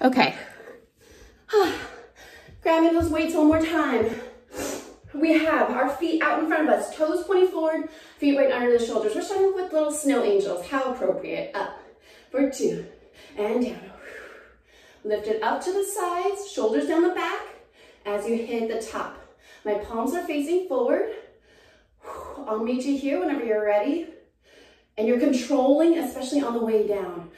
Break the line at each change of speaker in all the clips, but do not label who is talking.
Okay. Grabbing those weights one more time. We have our feet out in front of us, toes pointing forward, feet right under the shoulders. We're starting with little snow angels. How appropriate. Up for two and down. Lift it up to the sides, shoulders down the back as you hit the top. My palms are facing forward. I'll meet you here whenever you're ready. And you're controlling, especially on the way down.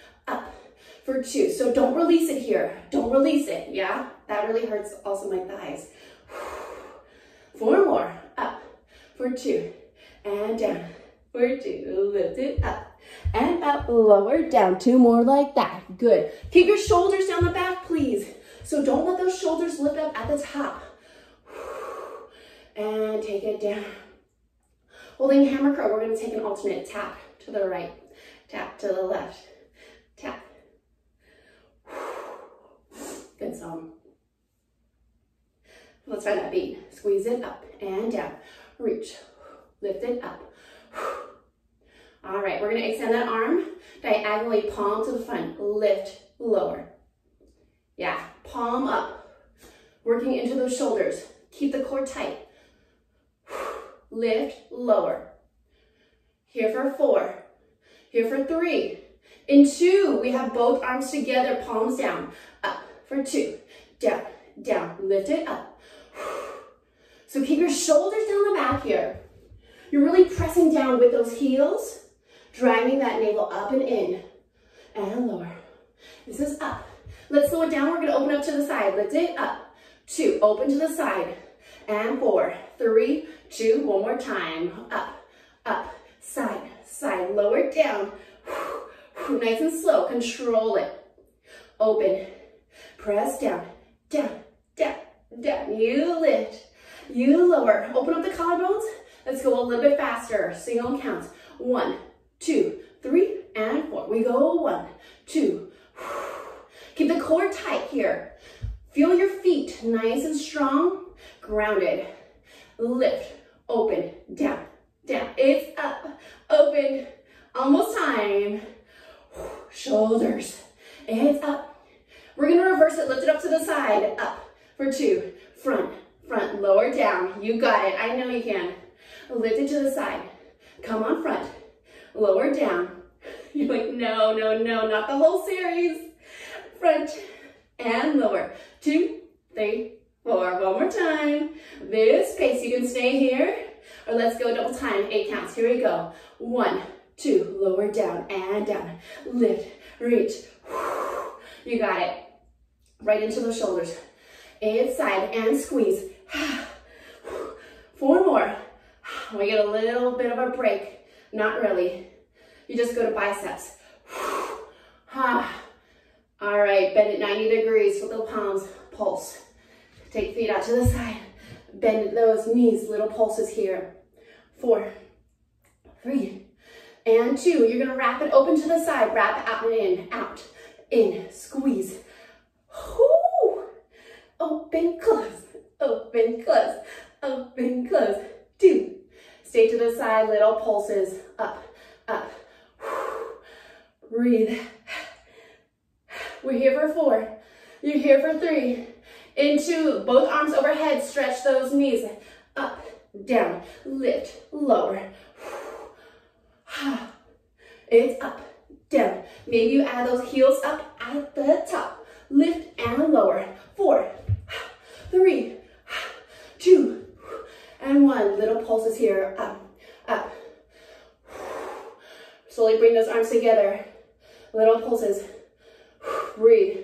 For two. So don't release it here. Don't release it, yeah? That really hurts also my thighs. Four more. Up for two. And down for two. Lift it up. And up, lower, down. Two more like that. Good. Keep your shoulders down the back, please. So don't let those shoulders lift up at the top. And take it down. Holding hammer curl, we're gonna take an alternate tap to the right, tap to the left, tap. Let's find that beat. Squeeze it up and down. Reach, lift it up. All right, we're gonna extend that arm diagonally, palm to the front, lift, lower. Yeah, palm up, working into those shoulders. Keep the core tight. Lift, lower. Here for four. Here for three. In two, we have both arms together, palms down. Up for two. Down, down. Lift it up. So keep your shoulders down the back here. You're really pressing down with those heels, driving that navel up and in. And lower. This is up. Let's slow it down. We're to open up to the side. Lift it up. Two. Open to the side. And four, three, two. One more time. Up, up, side, side. Lower down. Nice and slow. Control it. Open. Press down, down, down, down. You lift. You lower. Open up the collarbones. Let's go a little bit faster. Single counts. One, two, three, and four. We go one, two. Keep the core tight here. Feel your feet nice and strong, grounded. Lift, open, down, down. It's up, open, almost time. Shoulders, it's up. We're gonna reverse it, lift it up to the side, up for two. Front, front, lower, down. You got it, I know you can. Lift it to the side. Come on front, lower, down. You're like, no, no, no, not the whole series. Front and lower. Two, three, four. One more time. This pace, you can stay here or let's go double time. Eight counts. Here we go. One, two, lower down and down. Lift, reach. You got it. Right into those shoulders. Inside and squeeze. Four more. We get a little bit of a break. Not really. You just go to biceps. Ah. All right, bend it 90 degrees with the palms, pulse. Take feet out to the side. Bend those knees, little pulses here. Four, three, and two. You're gonna wrap it open to the side. Wrap out and in, out, in, squeeze. Whoo! Open, close, open, close, open, close. Two. Stay to the side, little pulses. Up, up. Breathe. We're here for four. You're here for three. Into both arms overhead. Stretch those knees. Up, down, lift, lower. It's up, down. Maybe you add those heels up at the top. Lift and lower. Four, three, two, and one. Little pulses here. Up, up. Slowly bring those arms together. Little pulses. Breathe.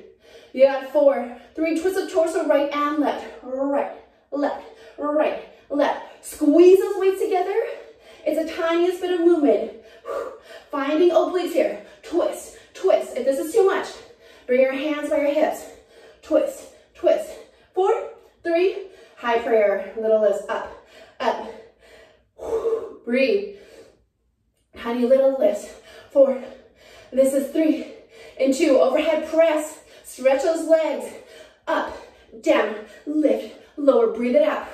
You got four, three, twist the torso right and left, right, left, right, left. Squeeze those weights together. It's the tiniest bit of movement. Finding obliques here. Twist, twist. If this is too much, bring your hands by your hips. Twist, twist. Four, three, high prayer. Little lifts up, up. Breathe. Tiny little lifts. Four. This is three and two. Overhead press. Stretch those legs. Up, down, lift, lower. Breathe it out.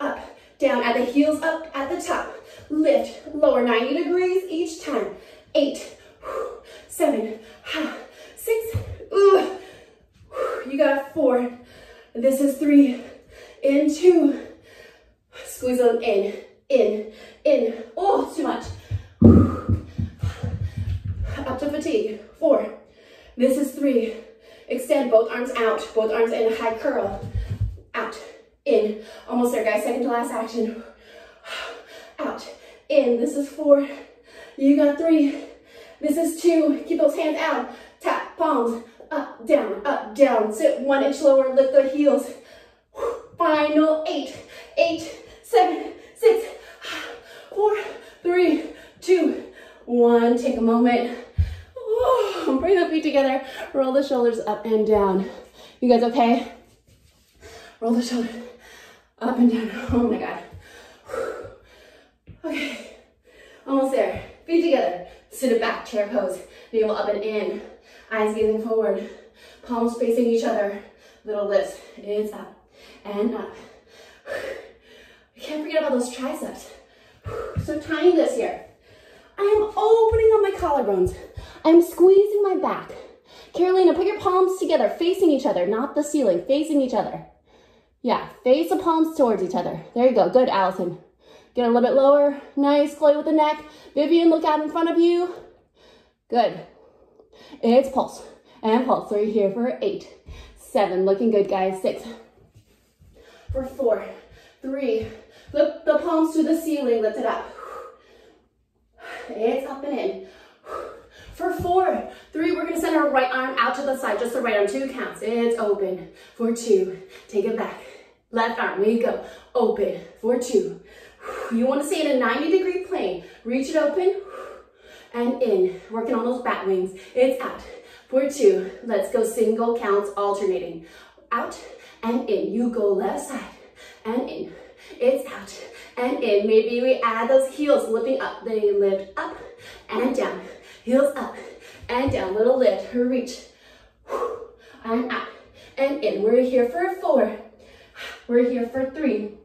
Up, down. Add the heels up at the top. Lift, lower 90 degrees each time. Eight, seven, six, you got four. This is three, in two, squeeze them in, in, in, oh, too much. Up to fatigue, four. This is three, extend both arms out, both arms in, high curl, out, in, almost there guys, second to last action, out, in, this is four, you got three, this is two. Keep those hands out. Tap, palms, up, down, up, down. Sit one inch lower, lift the heels. Final eight, eight, seven, six, four, three, two, one. Take a moment. Oh, bring the feet together. Roll the shoulders up and down. You guys okay? Roll the shoulders up and down. Oh my God. Okay, almost there. Feet together. Sit it back, chair pose. Navel up and in. Eyes gazing forward. Palms facing each other. Little lifts. It's up and up. I can't forget about those triceps. So tying this here. I am opening up my collarbones. I'm squeezing my back. Carolina, put your palms together, facing each other, not the ceiling, facing each other. Yeah, face the palms towards each other. There you go. Good, Allison. Get a little bit lower. Nice, play with the neck. Vivian, look out in front of you. Good. It's pulse and pulse. You're here for eight, seven, looking good, guys. Six, for four, three, lift the palms to the ceiling, lift it up. It's up and in. For four, three, we're gonna send our right arm out to the side, just the right arm, two counts. It's open. For two, take it back. Left arm, we go. Open, for two. You wanna stay in a 90 degree plane. Reach it open and in. Working on those bat wings. It's out, for two. Let's go single counts alternating. Out and in. You go left side and in. It's out and in. Maybe we add those heels lifting up. They lift up and down. Heels up and down. Little lift. Reach. And out and in. We're here for four. We're here for three.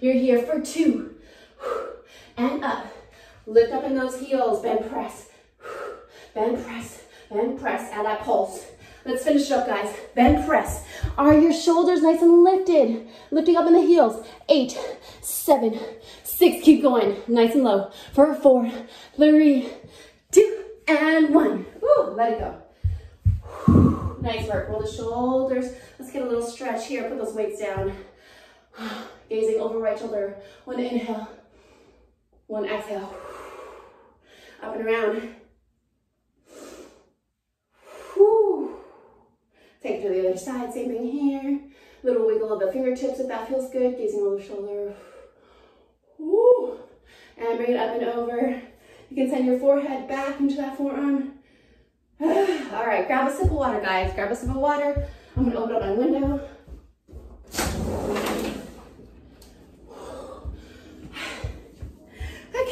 You're here for two. And up. Lift up in those heels. Bend press. Bend press. Bend press. Add that pulse. Let's finish it up, guys. Bend press. Are your shoulders nice and lifted? Lifting up in the heels. Eight, seven, six. Keep going. Nice and low. For four, three, two, and one. Woo, let it go. Nice work. Roll the shoulders. Let's get a little stretch here. Put those weights down. Gazing over right shoulder. One inhale. One exhale. Up and around. Take it to the other side, same thing here. Little wiggle of the fingertips if that feels good. Gazing over the shoulder. Woo. And bring it up and over. You can send your forehead back into that forearm. All right, grab a sip of water, guys. Grab a sip of water. I'm gonna open up my window.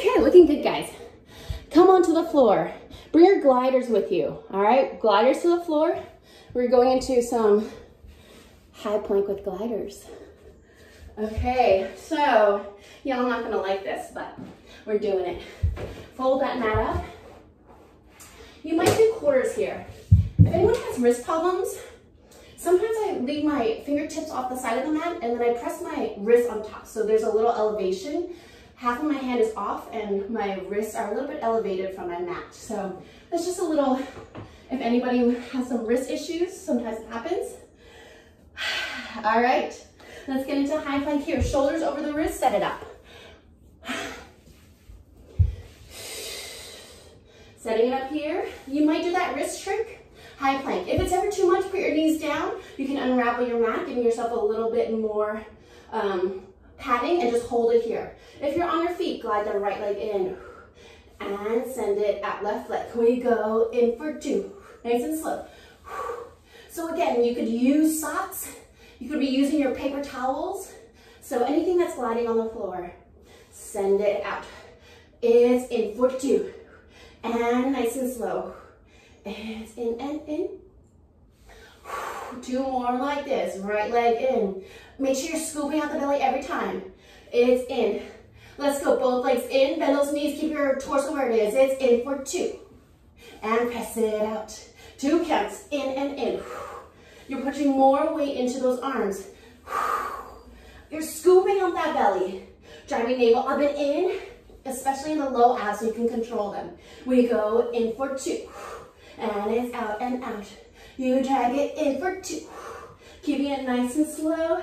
Okay, looking good, guys. Come onto the floor. Bring your gliders with you, all right? Gliders to the floor. We're going into some high plank with gliders. Okay, so y'all not gonna like this, but we're doing it. Fold that mat up. You might do quarters here. If anyone has wrist problems, sometimes I leave my fingertips off the side of the mat and then I press my wrist on top. So there's a little elevation. Half of my hand is off and my wrists are a little bit elevated from my mat. So that's just a little if anybody has some wrist issues, sometimes it happens. All right, let's get into high plank here. Shoulders over the wrist, set it up. Setting it up here. You might do that wrist trick, high plank. If it's ever too much, put your knees down. You can unravel your mat, giving yourself a little bit more um, padding and just hold it here. If you're on your feet, glide the right leg in and send it at left leg. We go in for two nice and slow. So again, you could use socks. You could be using your paper towels. So anything that's gliding on the floor, send it out. It's in for two. And nice and slow. It's in and in. Two more like this. Right leg in. Make sure you're scooping out the belly every time. It's in. Let's go. Both legs in. Bend those knees. Keep your torso where it is. It's in for two. And press it out. Two counts, in and in. You're pushing more weight into those arms. You're scooping up that belly. Driving navel up and in, especially in the low abs so you can control them. We go in for two. And it's out and out. You drag it in for two. Keeping it nice and slow.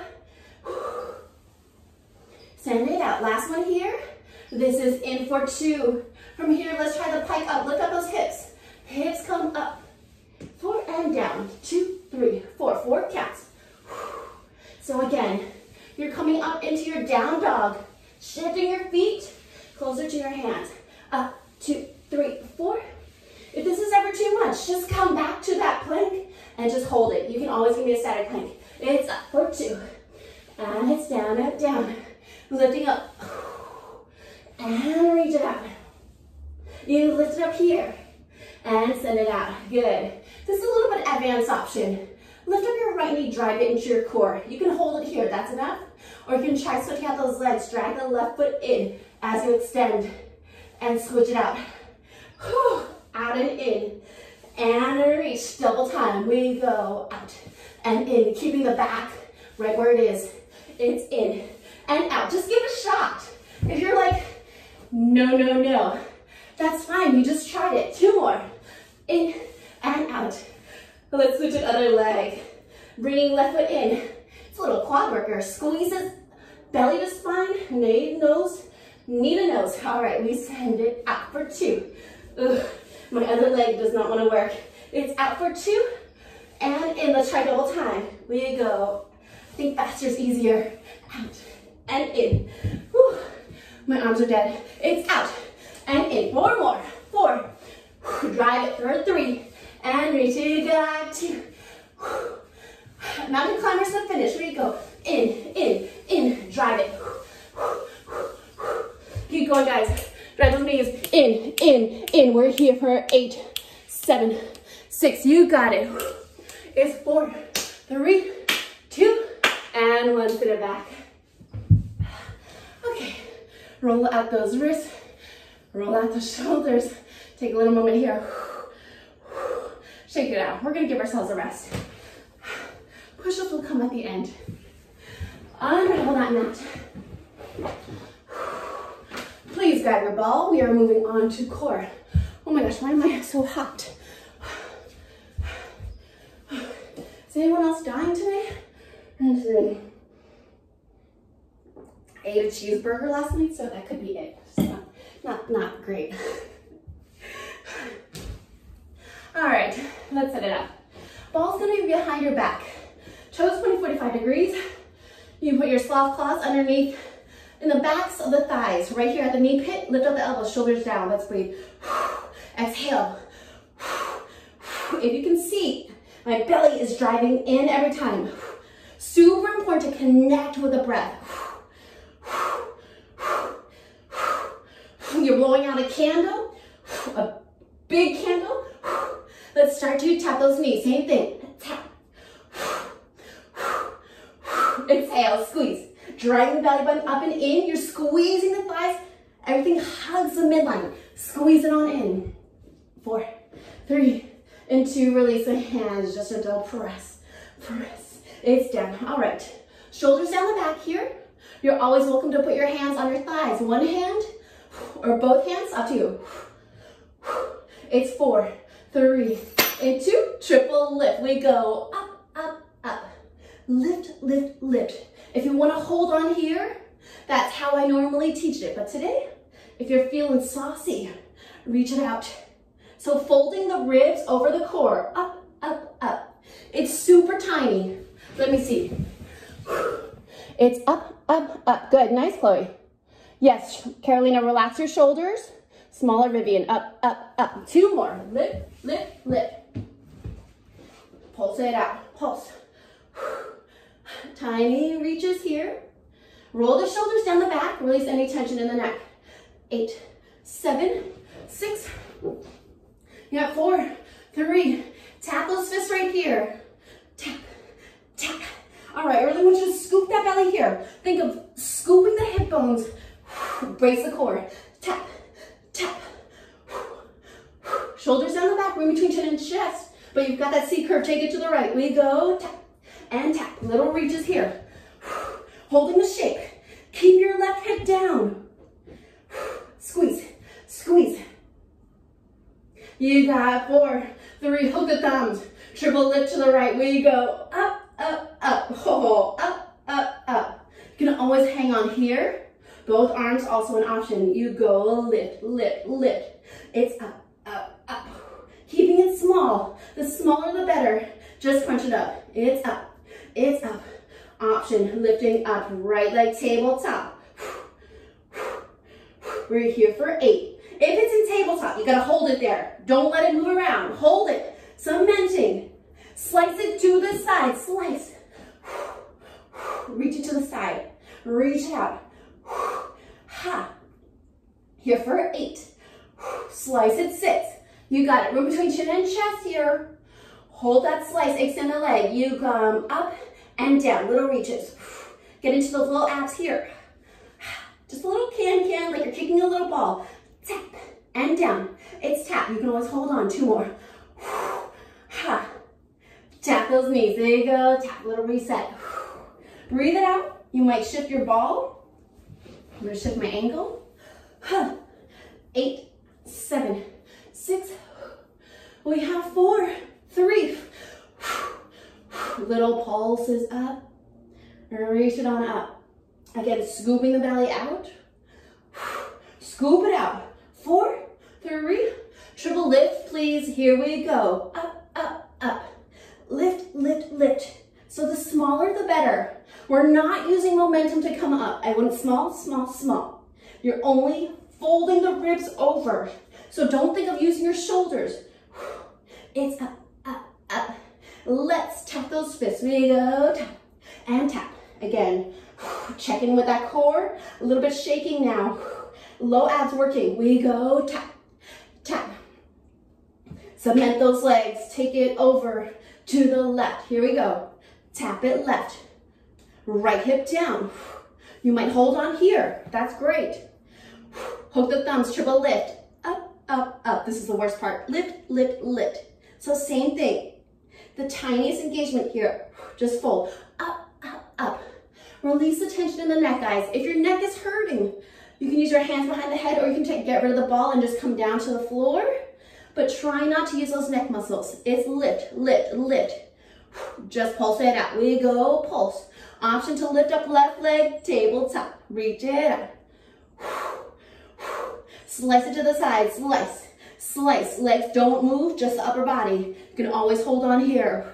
Send it out. Last one here. This is in for two. From here, let's try the pike up. Lift up those hips. Hips come up. Four and down. Two, three, four. Four counts. So again, you're coming up into your down dog. Shifting your feet closer to your hands. Up, two, three, four. If this is ever too much, just come back to that plank and just hold it. You can always give me a static plank. It's up for two. And it's down, up, down. Lifting up. And reach it out. You lift it up here. And send it out. Good. This is a little bit advanced option. Lift up your right knee, drive it into your core. You can hold it here, that's enough. Or you can try switching out those legs. Drag the left foot in as you extend and switch it out. Whew. Out and in. And reach, double time. We go out and in, keeping the back right where it is. It's in and out. Just give a shot. If you're like, no, no, no, that's fine. You just tried it. Two more. In and out. Let's switch it other leg. Bringing left foot in. It's a little quad worker. Squeezes belly to spine, knee, to nose, knee to nose. All right, we send it out for two. Ugh, my other leg does not want to work. It's out for two. And in, let's try double time. We go. I think faster is easier. Out and in. Whew. My arms are dead. It's out and in. Four more. Four. Drive it for three. And reach it back. Two. Mountain climbers to the finish. We go. In, in, in. Drive it. Keep going, guys. Drive those knees. In, in, in. We're here for eight, seven, six. You got it. It's four, three, two, and one. Sit it back. Okay. Roll out those wrists. Roll out the shoulders. Take a little moment here. Shake it out. We're gonna give ourselves a rest. Push-ups will come at the end. Unravel that mat. Please your ball. We are moving on to core. Oh my gosh, why am I so hot? Is anyone else dying today? I ate a cheeseburger last night, so that could be it. Not, not, not great. All right, let's set it up. Ball's gonna be behind your back. Toes 20, 45 degrees. You put your sloth claws underneath in the backs of the thighs, right here at the knee pit. Lift up the elbows, shoulders down. Let's breathe. Exhale. If you can see, my belly is driving in every time. Super important to connect with the breath. You're blowing out a candle, a big candle. Let's start to tap those knees. Same thing. Tap. Exhale, squeeze. Driving the belly button up and in. You're squeezing the thighs. Everything hugs the midline. Squeeze it on in. Four, three, and two. Release the hands. Just a double press. Press. It's down. All right. Shoulders down the back here. You're always welcome to put your hands on your thighs. One hand or both hands, up to you. It's four, three, and two. Triple lift. We go up, up, up. Lift, lift, lift. If you want to hold on here, that's how I normally teach it. But today, if you're feeling saucy, reach it out. So folding the ribs over the core, up, up, up. It's super tiny. Let me see. It's up, up, up. Good, nice, Chloe. Yes, Carolina, relax your shoulders. Smaller Vivian, up, up, up. Two more. Lift, lift, lift. Pulse it out. Pulse. Tiny reaches here. Roll the shoulders down the back. Release any tension in the neck. Eight, seven, six. You got four, three. Tap those fists right here. Tap, tap. All right, I really want you to scoop that belly here. Think of scooping the hip bones. Brace the core. Tap, tap. Shoulders down the back, room between chin and chest. but you've got that C curve. Take it to the right. We go tap and tap. Little reaches here. Holding the shape. Keep your left hip down. Squeeze, squeeze. You got four, three, hook the thumbs. Triple lift to the right. We go up, up, up. Oh, up, up, up. You can always hang on here. Both arms also an option. You go lift, lift, lift. It's up, up, up. Keeping it small. The smaller the better. Just crunch it up. It's up, it's up. Option, lifting up, right leg tabletop. We're here for eight. If it's in tabletop, you gotta hold it there. Don't let it move around. Hold it. Cementing. Slice it to the side. Slice. Reach it to the side. Reach out. Ha. Here for eight. Slice it, six. You got it. Room between chin and chest here. Hold that slice, extend the leg. You come up and down, little reaches. Get into those little abs here. Just a little can-can, like you're kicking a little ball. Tap and down. It's tap. You can always hold on. Two more. Tap those knees. There you go. Tap, little reset. Breathe it out. You might shift your ball. I'm to shift my angle. Eight, seven, six. We have four, three. Little pulses up. Reach it on up. Again, scooping the belly out. Scoop it out. Four, three, triple lift, please. Here we go. Up, up, up. Lift, lift, lift. So the smaller, the better. We're not using momentum to come up. I want small, small, small. You're only folding the ribs over. So don't think of using your shoulders. It's up. Let's tap those fists. We go tap and tap. Again, check in with that core. A little bit shaking now. Low abs working. We go tap, tap. Cement those legs. Take it over to the left. Here we go. Tap it left. Right hip down. You might hold on here. That's great. Hook the thumbs, triple lift. Up, up, up. This is the worst part. Lift, lift, lift. So same thing. The tiniest engagement here. Just fold. Up, up, up. Release the tension in the neck, guys. If your neck is hurting, you can use your hands behind the head or you can take, get rid of the ball and just come down to the floor. But try not to use those neck muscles. It's lift, lift, lift. Just pulse it out. We go pulse. Option to lift up left leg, tabletop. Reach it out. Slice it to the side, slice, slice. Legs don't move, just the upper body. You can always hold on here.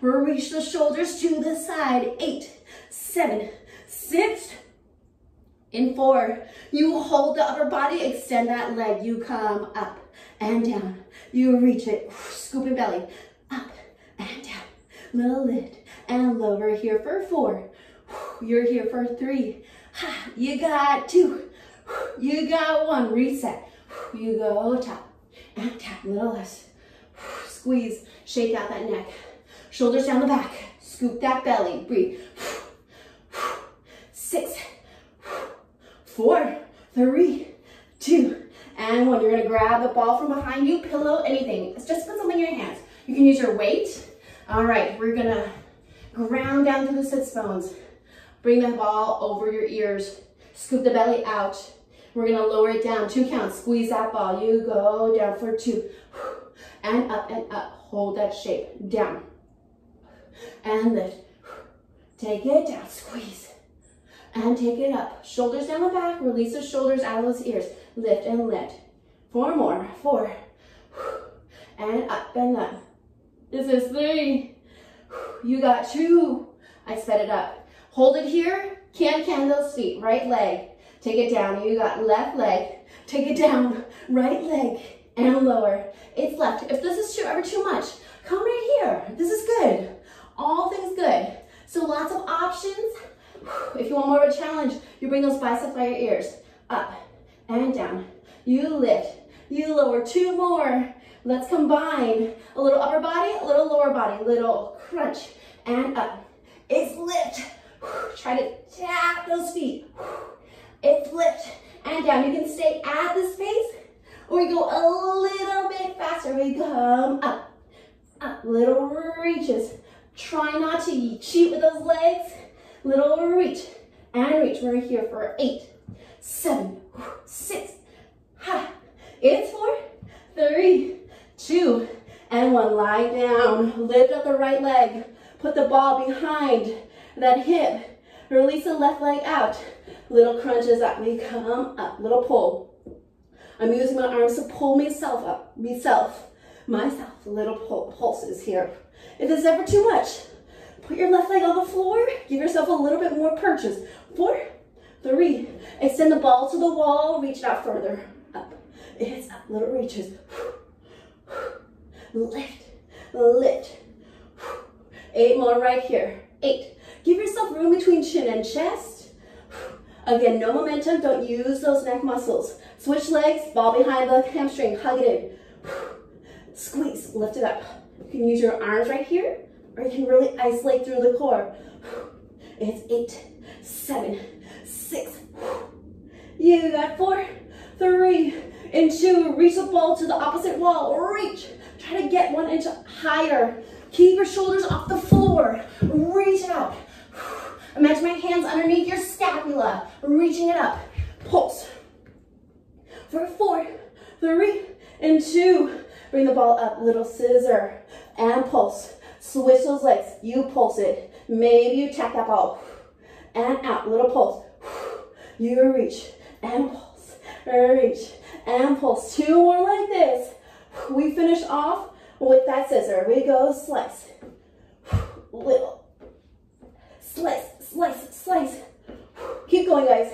Reach the shoulders to the side. Eight, seven, six, in four, you hold the upper body, extend that leg. You come up and down. You reach it, scooping belly, up and down. Little lift and lower here for four. You're here for three. You got two. You got one. Reset. You go tap and tap. Little less. Squeeze. Shake out that neck. Shoulders down the back. Scoop that belly. Breathe. Six four, three, two, and one. You're gonna grab the ball from behind you, pillow, anything. Just put something in your hands. You can use your weight. All right, we're gonna ground down through the sits bones. Bring that ball over your ears. Scoop the belly out. We're gonna lower it down, two counts. Squeeze that ball. You go down for two. And up and up. Hold that shape. Down. And lift. Take it down. Squeeze and take it up. Shoulders down the back, release the shoulders out of those ears. Lift and lift. Four more, four. And up and up. This is three. You got two. I sped it up. Hold it here. Can can those feet. Right leg. Take it down. You got left leg. Take it down. Right leg. And lower. It's left. If this is too, ever too much, come right here. This is good. All things good. So lots of options. If you want more of a challenge, you bring those biceps by your ears. Up and down. You lift. You lower. Two more. Let's combine a little upper body, a little lower body. Little crunch and up. It's lift. Try to tap those feet. It's lift and down. You can stay at this pace or you go a little bit faster. We come up, up, little reaches. Try not to cheat with those legs. Little reach and reach. We're here for eight, seven, six, ha. It's four, three, two, and one. Lie down. Lift up the right leg. Put the ball behind that hip. Release the left leg out. Little crunches up. We come up. Little pull. I'm using my arms to pull myself up. Myself. Myself. Little pull, pulses here. If it's ever too much, put your left leg on the floor. Give yourself a little bit more purchase. Four, three. Extend the ball to the wall. Reach out further. Up. It's up. Little reaches. Lift. Lift. Eight more right here. Eight. Give yourself room between chin and chest. Again, no momentum. Don't use those neck muscles. Switch legs, ball behind the hamstring. Hug it in. Squeeze, lift it up. You can use your arms right here, or you can really isolate through the core. It's eight, seven, six. You got four, three, and two. Reach the ball to the opposite wall. Reach. Try to get one inch higher. Keep your shoulders off the floor. Reach out. Imagine my hands underneath your scapula, reaching it up. Pulse. For four, three, and two. Bring the ball up, little scissor, and pulse. Switch those legs. You pulse it. Maybe you tap that ball. And out, little pulse. You reach and pulse. Reach and pulse. Two more like this. We finish off with that scissor. We go slice, little, slice, slice, slice. Keep going, guys.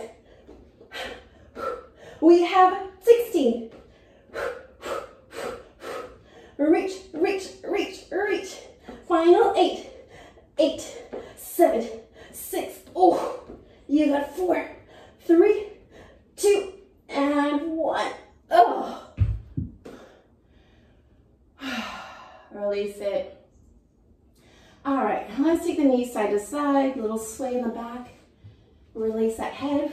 We have 16. Reach, reach, reach, reach. Final eight, eight, seven, six. Oh, you got four, three, two, and one. Oh. Release it. All right, let's take the knees side to side, little sway in the back. Release that head.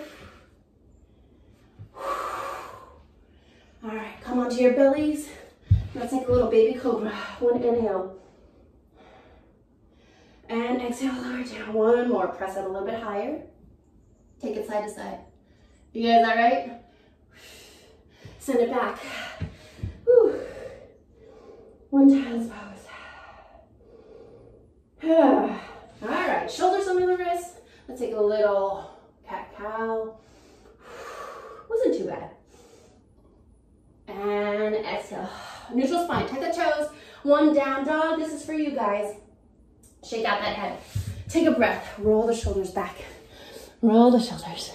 All right, come onto your bellies. Let's take a little baby cobra. One inhale. And exhale, lower down. One more. Press it a little bit higher. Take it side to side. You guys all right? Send it back. Whew. One pose. All right, shoulders under the wrist. Let's take a little cat-cow. Wasn't too bad. And exhale. Neutral spine, tuck the toes. One down dog. This is for you guys. Shake out that head. Take a breath. Roll the shoulders back. Roll the shoulders.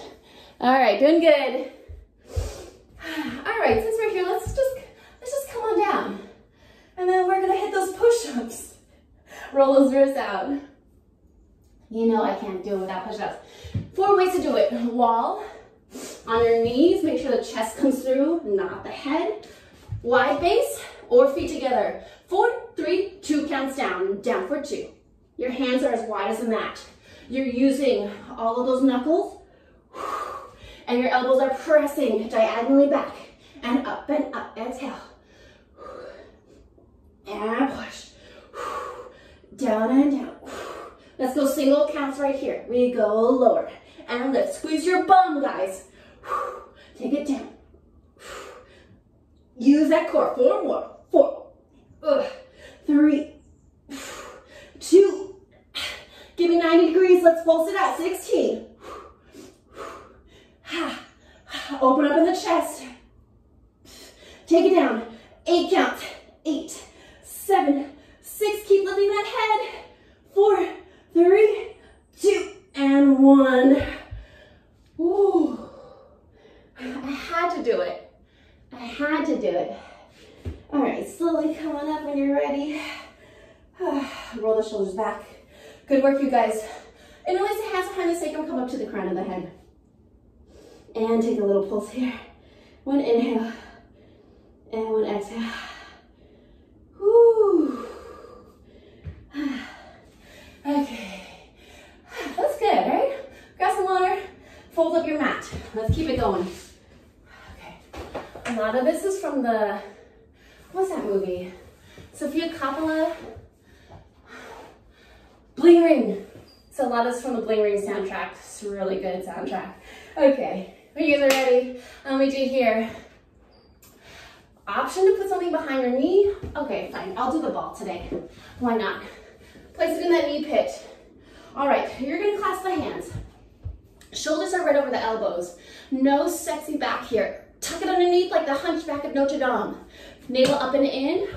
All right, doing good. All right, since we're here, let's just let's just come on down. And then we're gonna hit those push-ups. Roll those wrists out. You know I can't do it without push-ups. Four ways to do it. Wall, on your knees, make sure the chest comes through, not the head. Wide base or feet together. Four, three, two counts down. Down for two. Your hands are as wide as a mat. You're using all of those knuckles and your elbows are pressing diagonally back and up and up. Exhale and push. Down and down. Let's go single counts right here. We go lower and lift. Squeeze your bum, guys. Take it down. Use that core. Four more. Four. Three. Two. Give me 90 degrees. Let's pulse it out. 16. Open up in the chest. Take it down. Eight count. Eight seven, six. Keep lifting that head. Four, three, two, and one. Ooh. I had to do it. I had to do it. All right, slowly come on up when you're ready. Roll the shoulders back. Good work, you guys. And release the hands behind the sacrum, come up to the crown of the head. And take a little pulse here. One inhale and one exhale. Okay, that's good, right? Grab some water, fold up your mat. Let's keep it going. Okay, a lot of this is from the, what's that movie? Sofia Coppola, Bling Ring. So a lot of this from the Bling Ring soundtrack. It's a really good soundtrack. Okay, are you guys ready? Let me do here. Option to put something behind your knee. Okay, fine. I'll do the ball today. Why not? Place it in that knee pit. All right, you're gonna clasp the hands. Shoulders are right over the elbows. No sexy back here. Tuck it underneath like the hunchback of Notre Dame. Navel up and in.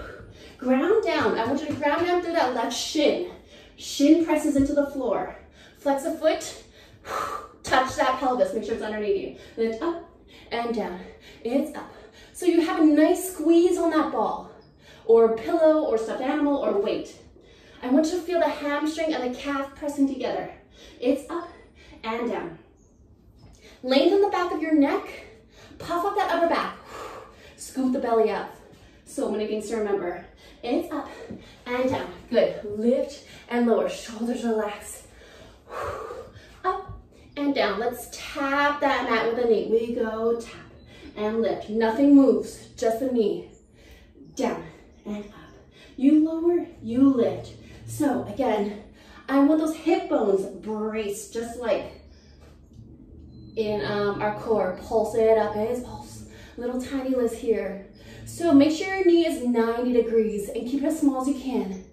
Ground down. I want you to ground down through that left shin. Shin presses into the floor. Flex a foot. Touch that pelvis. Make sure it's underneath you. Lift up and down. It's up. So you have a nice squeeze on that ball or pillow or stuffed animal or weight. I want you to feel the hamstring and the calf pressing together. It's up and down. Lengthen the back of your neck. Puff up that upper back. Scoop the belly up. So many things to remember. It's up and down. Good. Lift and lower. Shoulders relax. Up and down. Let's tap that mat with a knee. We go tap and lift. Nothing moves, just the knee. Down and up. You lower, you lift. So again, I want those hip bones braced just like in um, our core. Pulse it up, it is pulse. Little tiny lifts here. So make sure your knee is 90 degrees and keep it as small as you can.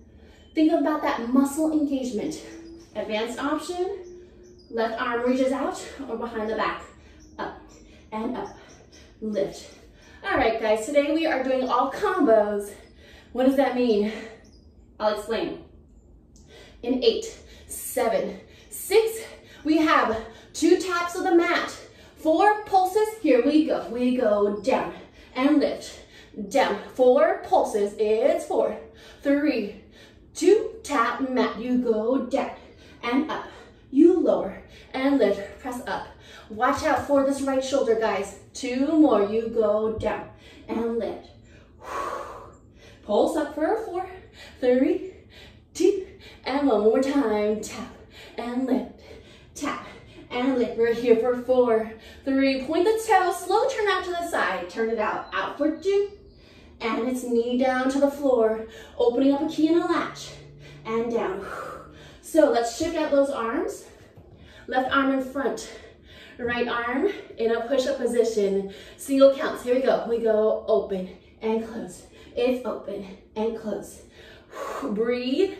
Think about that muscle engagement. Advanced option, left arm reaches out or behind the back. Up and up, lift. All right, guys, today we are doing all combos. What does that mean? I'll explain. In eight, seven, six, we have two taps of the mat. Four pulses, here we go. We go down and lift, down. Four pulses, it's four, three, two, tap mat. You go down and up. You lower and lift, press up. Watch out for this right shoulder, guys. Two more, you go down and lift. Pulse up for four, three, two, and one more time. Tap and lift, tap and lift. We're here for four, three. Point the toe, slow turn out to the side. Turn it out, out for two. And it's knee down to the floor, opening up a key and a latch, and down. So let's shift out those arms. Left arm in front, right arm in a push-up position. Single counts, here we go. We go open and close. It's open and close. Breathe.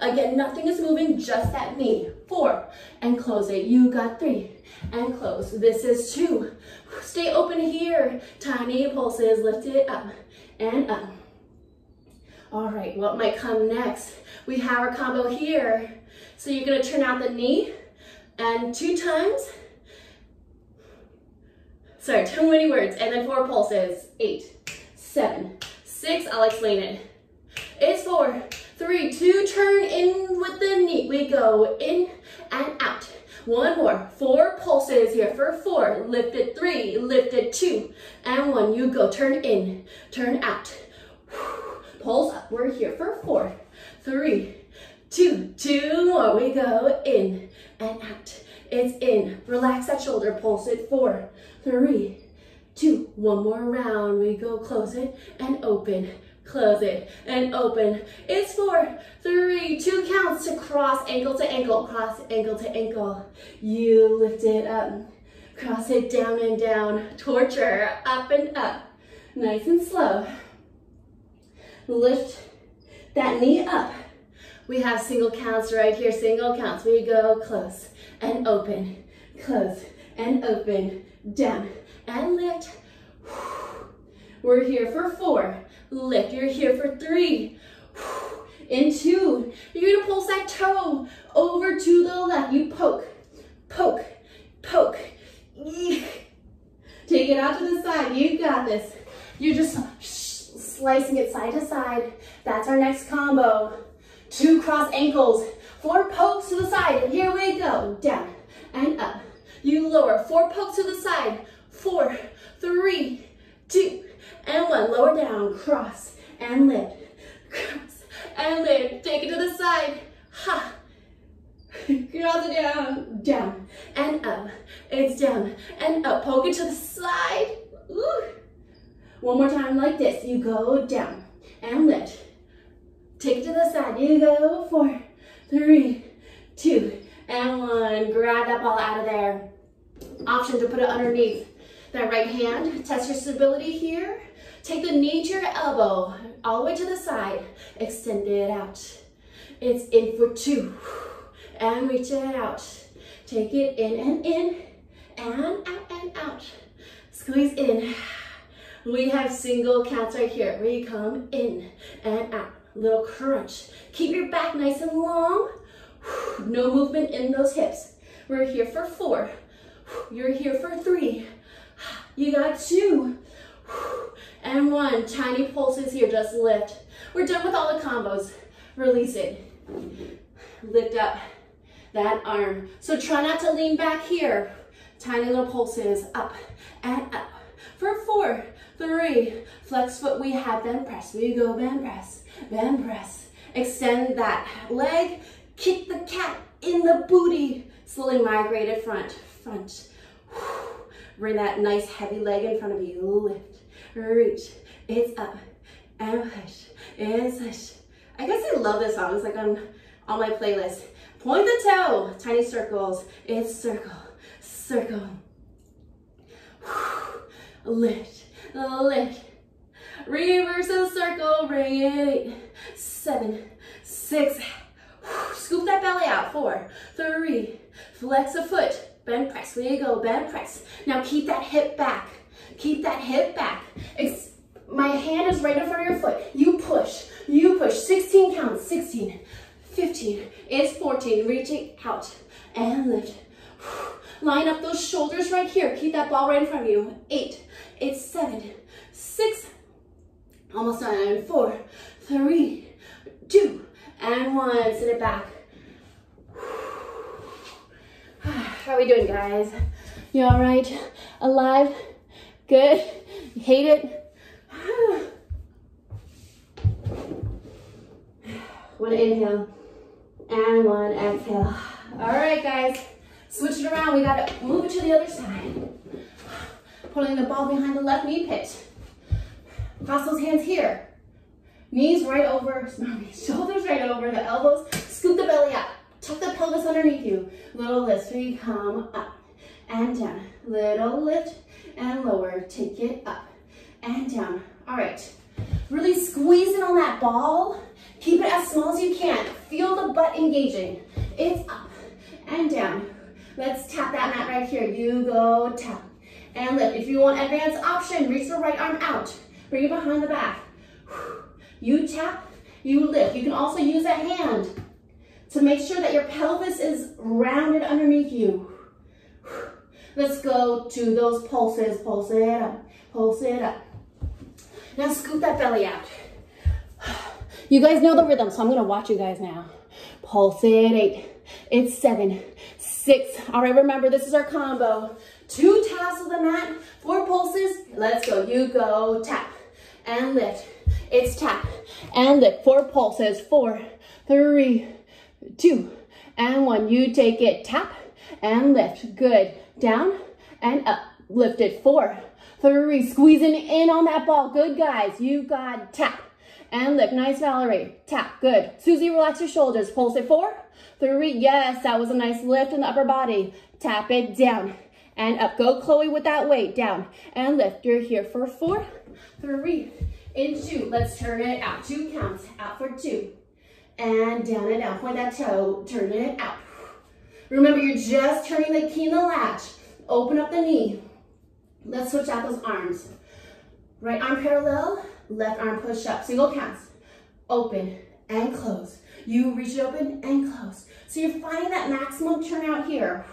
Again, nothing is moving, just that knee. Four, and close it. You got three, and close. This is two. Stay open here. Tiny pulses, lift it up and up. All right, what might come next? We have our combo here. So you're gonna turn out the knee, and two times, sorry, too many words, and then four pulses. Eight, seven, six, I'll explain it. It's four, three, two, turn in with the knee. We go in and out. One more, four pulses here for four. Lift it three, lift it two, and one. You go, turn in, turn out. Pulse up, we're here for four, three, two, two more. We go in and out. It's in, relax that shoulder, pulse it, four, three, two, one more round. We go close it and open close it, and open. It's four, three, two counts to cross ankle to ankle, cross ankle to ankle. You lift it up, cross it down and down, torture, up and up, nice and slow. Lift that knee up. We have single counts right here, single counts. We go close and open, close and open, down and lift. We're here for four, lift. You're here for three. In two, you're gonna pulse that toe over to the left. You poke, poke, poke. Take it out to the side. You got this. You're just slicing it side to side. That's our next combo. Two cross ankles, four pokes to the side. Here we go. Down and up. You lower. Four pokes to the side. Four, three, two, and one. Lower down, cross and lift, cross and lift. Take it to the side. Ha. Cross it down, down and up. It's down and up. Poke it to the side. Ooh. One more time like this. You go down and lift. Take it to the side. You go four, three, two, and one. Grab that ball out of there. Option to put it underneath that right hand. Test your stability here. Take the knee to your elbow, all the way to the side. Extend it out. It's in for two. And reach it out. Take it in and in, and out and out. Squeeze in. We have single counts right here. We come in and out. Little crunch. Keep your back nice and long. No movement in those hips. We're here for four. You're here for three. You got two. And one. Tiny pulses here, just lift. We're done with all the combos. Release it. Lift up that arm. So try not to lean back here. Tiny little pulses, up and up. For four, three, flex foot we have, then press. We go bend press, bend press. Extend that leg, kick the cat in the booty. Slowly migrate it front, front. Bring that nice heavy leg in front of you. Lift, reach, it's up, and push, and push. I guess I love this song. It's like on, on my playlist. Point the toe, tiny circles. It's circle, circle. Lift, lift. Reverse the circle, bring it eight, seven, six. Scoop that belly out, four, three, flex a foot, bend press, we go, bend press. Now keep that hip back, keep that hip back. My hand is right in front of your foot. You push, you push, 16 counts, 16, 15, it's 14, reaching out and lift. Line up those shoulders right here. Keep that ball right in front of you. Eight, it's seven, six, almost done. Four, three, two, and one. Sit it back. How are we doing, guys? You all right? Alive? Good? Hate it? One inhale and one exhale. All right, guys. Switch it around. We got to move it to the other side. Pulling the ball behind the left knee pit. Cross those hands here. Knees right over, shoulders right over the elbows. Scoop the belly up. Tuck the pelvis underneath you. Little lift. We come up and down. Little lift and lower. Take it up and down. All right. Really squeeze it on that ball. Keep it as small as you can. Feel the butt engaging. It's up and down. Let's tap that mat right here. You go tap and lift. If you want advanced option, reach the right arm out. Bring it behind the back. You tap, you lift. You can also use a hand to make sure that your pelvis is rounded underneath you. Let's go to those pulses. Pulse it up, pulse it up. Now scoop that belly out. You guys know the rhythm, so I'm gonna watch you guys now. Pulse it, eight, it's seven, six. All right, remember, this is our combo. Two taps of the mat, four pulses. Let's go. You go tap and lift. It's tap and lift. Four pulses. Four, three, two, and one. You take it. Tap and lift. Good. Down and up. Lift it. Four, three. Squeezing in on that ball. Good, guys. You got tap and lift. Nice, Valerie. Tap. Good. Susie, relax your shoulders. Pulse it. Four, three. Yes, that was a nice lift in the upper body. Tap it down and up. Go, Chloe, with that weight. Down and lift. You're here for four, three, in two. Let's turn it out. Two counts. Out for two. And down and down. Point that toe. Turn it out. Remember, you're just turning the key in the latch. Open up the knee. Let's switch out those arms. Right arm parallel, left arm push up. Single counts. Open and close. You reach it open and close. So you're finding that maximum turn out here.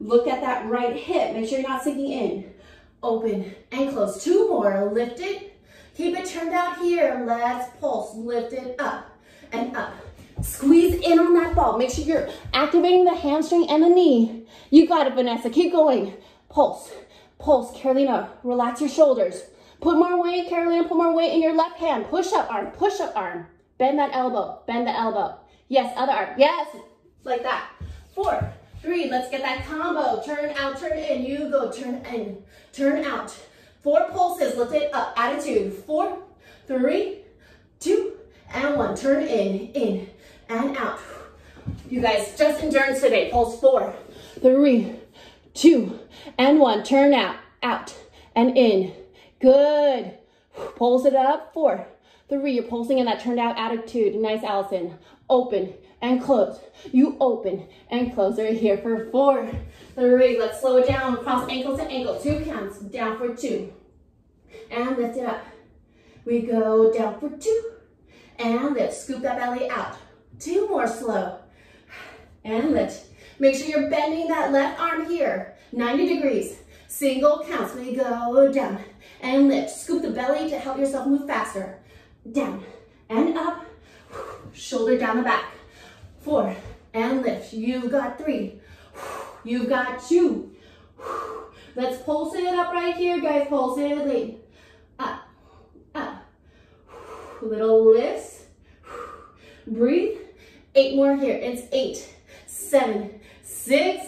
Look at that right hip. Make sure you're not sinking in. Open and close. Two more. Lift it. Keep it turned out here. Let's pulse. Lift it up and up. Squeeze in on that ball. Make sure you're activating the hamstring and the knee. You got it, Vanessa. Keep going. Pulse. Pulse. Carolina, relax your shoulders. Put more weight, Carolina, put more weight in your left hand. Push up arm, push up arm. Bend that elbow, bend the elbow. Yes, other arm. Yes, like that. Four, three, let's get that combo. Turn out, turn in. You go, turn in, turn out. Four pulses, lift it up. Attitude. Four, three, two, and one. Turn in, in, and out. You guys, just endurance today. Pulse four, three, two, and one. Turn out, out, and in. Good. Pulse it up. Four, three. You're pulsing in that turned out attitude. Nice, Allison. Open and close. You open and close. Right here for four, three. Let's slow it down. Cross ankle to ankle. Two counts. Down for two. And lift it up. We go down for two. And lift. Scoop that belly out. Two more slow. And lift. Make sure you're bending that left arm here. 90 degrees. Single counts. We go down and lift. Scoop the belly to help yourself move faster. Down and up. Shoulder down the back. Four and lift. You've got three. You've got two. Let's pulse it up right here, guys. Pulse it. Up, up. Little lifts. Breathe. Eight more here. It's eight, seven, six.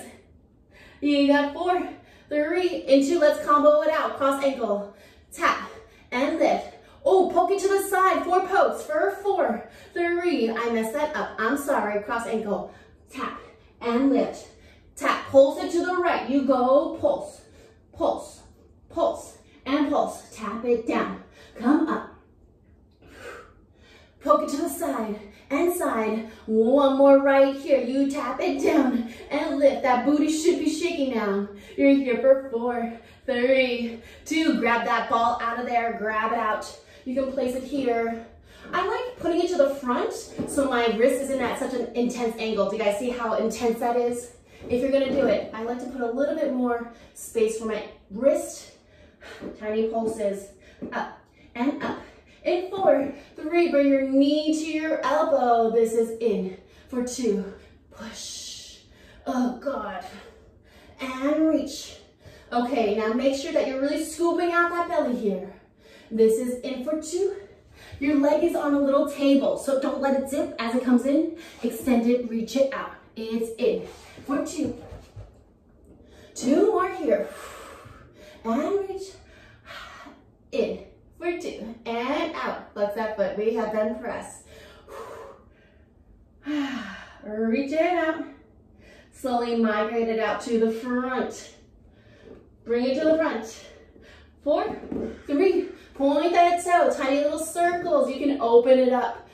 You got four, three, and two. Let's combo it out. Cross ankle, tap, and lift. Oh, poke it to the side. Four pokes for four, three. I messed that up. I'm sorry. Cross ankle, tap, and lift. Tap, pulse it to the right. You go pulse, pulse, pulse, and pulse. Tap it down. Come up. Poke it to the side and side. One more right here. You tap it down and lift. That booty should be shaking now. You're here for four, three, two. Grab that ball out of there. Grab it out. You can place it here. I like putting it to the front so my wrist isn't at such an intense angle. Do you guys see how intense that is? If you're gonna do it, I like to put a little bit more space for my wrist. Tiny pulses, up and up in four, three, bring your knee to your elbow. This is in for two. Push. Oh, God. And reach. Okay, now make sure that you're really scooping out that belly here. This is in for two. Your leg is on a little table, so don't let it dip as it comes in. Extend it, reach it out. It's in for two. Two more here. And reach. In for two, and out. Flex that foot. We have done press. Reach it out. Slowly migrate it out to the front. Bring it to the front. Four, three, point that toe. Tiny little circles. You can open it up.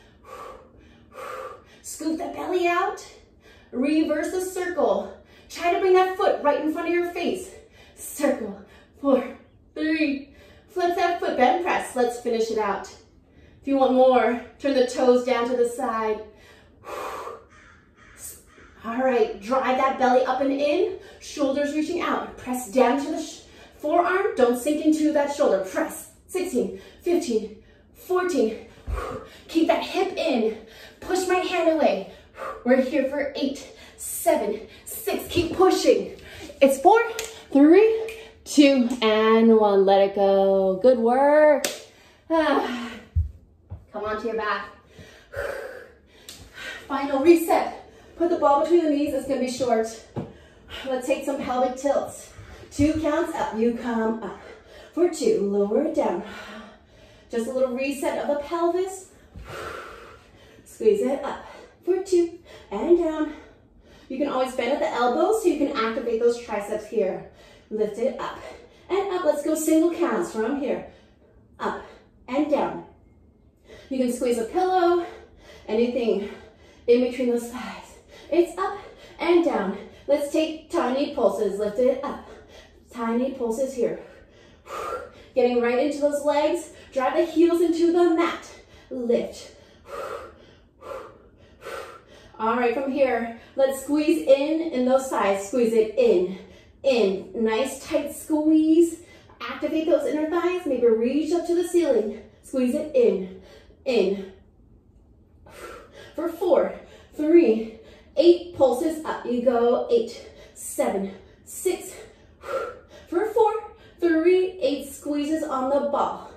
Scoop that belly out. Reverse the circle. Try to bring that foot right in front of your face. Circle. Four, three, Flip that foot, bend press. Let's finish it out. If you want more, turn the toes down to the side. All right, drive that belly up and in, shoulders reaching out. Press down to the forearm, don't sink into that shoulder. Press, 16, 15, 14. Keep that hip in. Push my hand away. We're here for eight, seven, six. Keep pushing. It's four, three, two, and one. Let it go. Good work. Ah. Come onto your back. Final reset. Put the ball between the knees. It's going to be short. Let's take some pelvic tilts. Two counts up. You come up. For two, lower it down. Just a little reset of the pelvis. Squeeze it up. For two, and down. You can always bend at the elbows so you can activate those triceps here. Lift it up and up. Let's go single counts from here. Up and down. You can squeeze a pillow, anything in between those thighs. It's up and down. Let's take tiny pulses. Lift it up. Tiny pulses here. Getting right into those legs. Drive the heels into the mat. Lift. All right, from here, let's squeeze in in those sides. Squeeze it in in. Nice tight squeeze. Activate those inner thighs. Maybe reach up to the ceiling. Squeeze it in, in. For four, three, eight pulses up. You go eight, seven, six. For four, three, eight squeezes on the ball.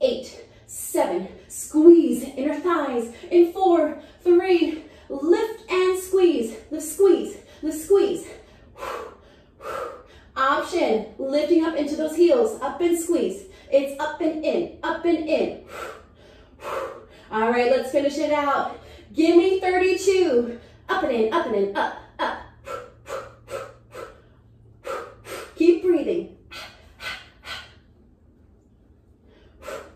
Eight, seven, squeeze inner thighs. In four, three, lift and squeeze. The squeeze, the squeeze. Option, lifting up into those heels, up and squeeze. It's up and in, up and in. All right, let's finish it out. Give me 32. Up and in, up and in, up, up. Keep breathing.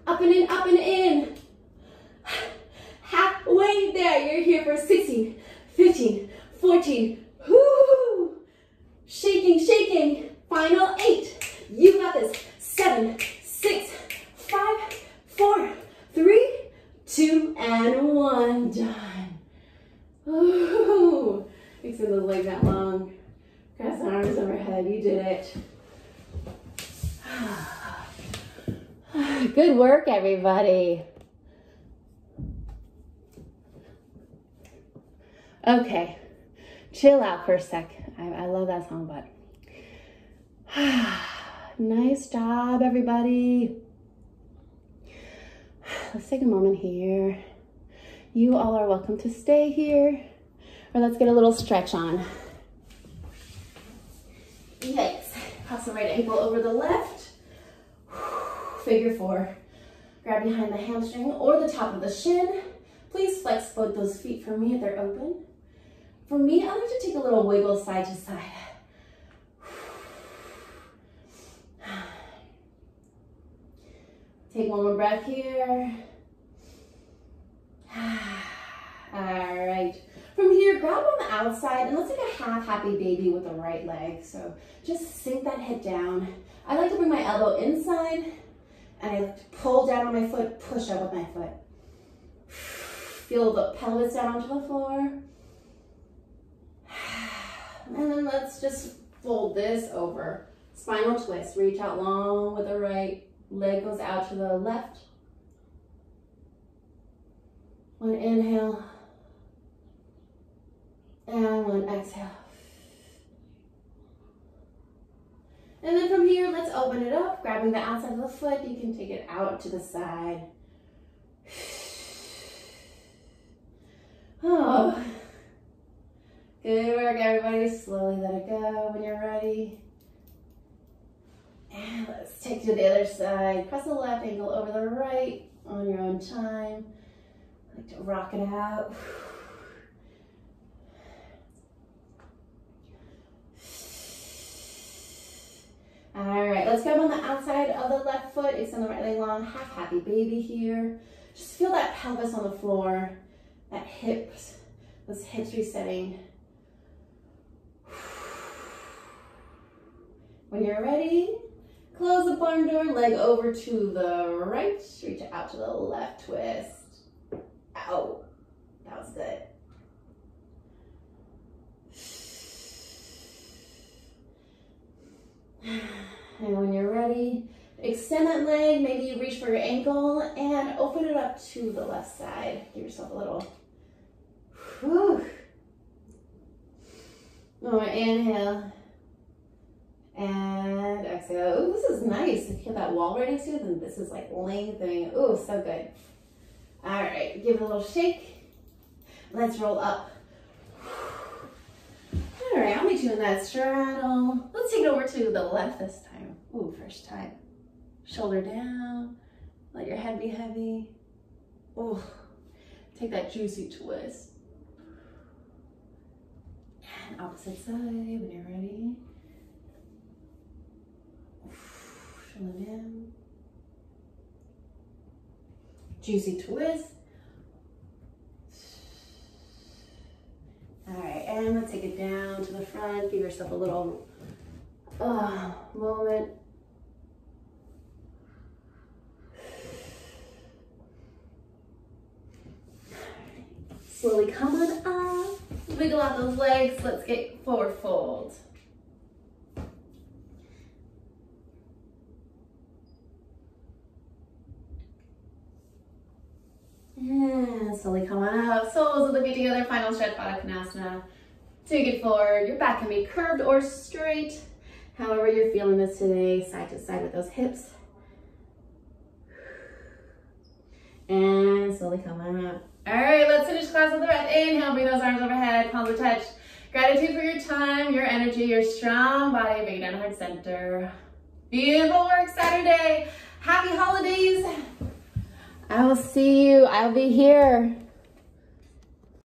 Up and in, up and in. Halfway there, you're here for 16, 15, 14. Woo! Shaking, shaking. Final eight. You got this. Seven, six, five, four, three, two, and one. Done. Ooh. Extend those legs that long. Cross the arms overhead. You did it. Good work, everybody. Okay, chill out for a sec. I, I love that song, but nice job, everybody. Let's take a moment here. You all are welcome to stay here, or let's get a little stretch on. Yikes. Cross the right ankle over the left. Figure four. Grab behind the hamstring or the top of the shin. Please flex both those feet for me if they're open. For me, I like to take a little wiggle side to side. Take one more breath here. All right. From here, grab on the outside and let's take a half happy baby with the right leg. So just sink that head down. I like to bring my elbow inside and I pull down on my foot, push up with my foot. Feel the pelvis down onto the floor. And then let's just fold this over. Spinal twist, reach out long with the right, leg goes out to the left. One inhale, and one exhale. And then from here, let's open it up, grabbing the outside of the foot. You can take it out to the side. Oh, good work, everybody. Slowly let it go when you're ready. And let's take to the other side. Press the left ankle over the right on your own time. Like to rock it out. All right, let's grab on the outside of the left foot. Extend the right leg long, half happy baby here. Just feel that pelvis on the floor, that hips, those hips resetting. When you're ready, close the barn door, leg over to the right, reach out to the left, twist. Ow, that was good. And when you're ready, extend that leg. Maybe you reach for your ankle and open it up to the left side. Give yourself a little. Whew. One inhale. And exhale. Ooh, this is nice. If you have that wall right next to you, then this is like lengthening. Ooh, so good. All right, give it a little shake. Let's roll up. Right, I'll meet you in that straddle. Let's take it over to the left this time. Ooh, first time. Shoulder down. Let your head be heavy. Ooh, take that juicy twist. And opposite side when you're ready. Shoulder down. Juicy twist. All right, and let's take it down to the front. Give yourself a little uh, moment. Slowly come on up. Wiggle out those legs. Let's get forward fold. And slowly come on up. Soles of the feet together. Final stretch, Baddha Konasana. Take it forward. Your back can be curved or straight. However you're feeling this today, side to side with those hips. And slowly come on up. All right, let's finish class with a breath. Inhale, bring those arms overhead, palms are touch. Gratitude for your time, your energy, your strong body. Bring it down heart center. Beautiful work Saturday. Happy holidays. I will see you. I'll be here.